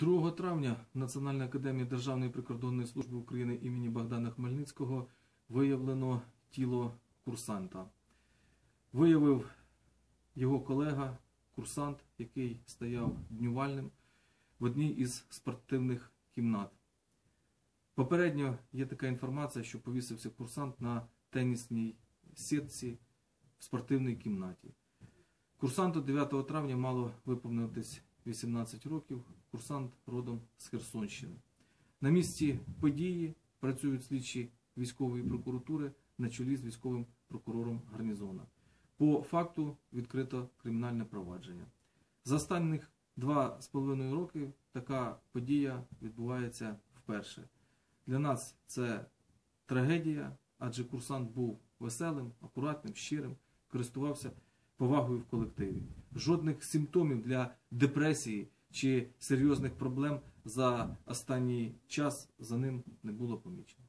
2 травня в Національній академії Державної прикордонної служби України імені Богдана Хмельницького виявлено тіло курсанта. Виявив його колега, курсант, який стояв днювальним в одній із спортивних кімнат. Попередньо є така інформація, що повісився курсант на тенісній сітці в спортивній кімнаті. Курсанту 9 травня мало виповнитись 18 років. Курсант родом з Херсонщини. На місці події працюють слідчі військової прокуратури на чолі з військовим прокурором гарнізона. По факту відкрито кримінальне провадження. За останніх два з половиною роки така подія відбувається вперше. Для нас це трагедія, адже курсант був веселим, акуратним, щирим, користувався повагою в колективі. Жодних симптомів для депресії чи серйозних проблем за останній час за ним не було помічено.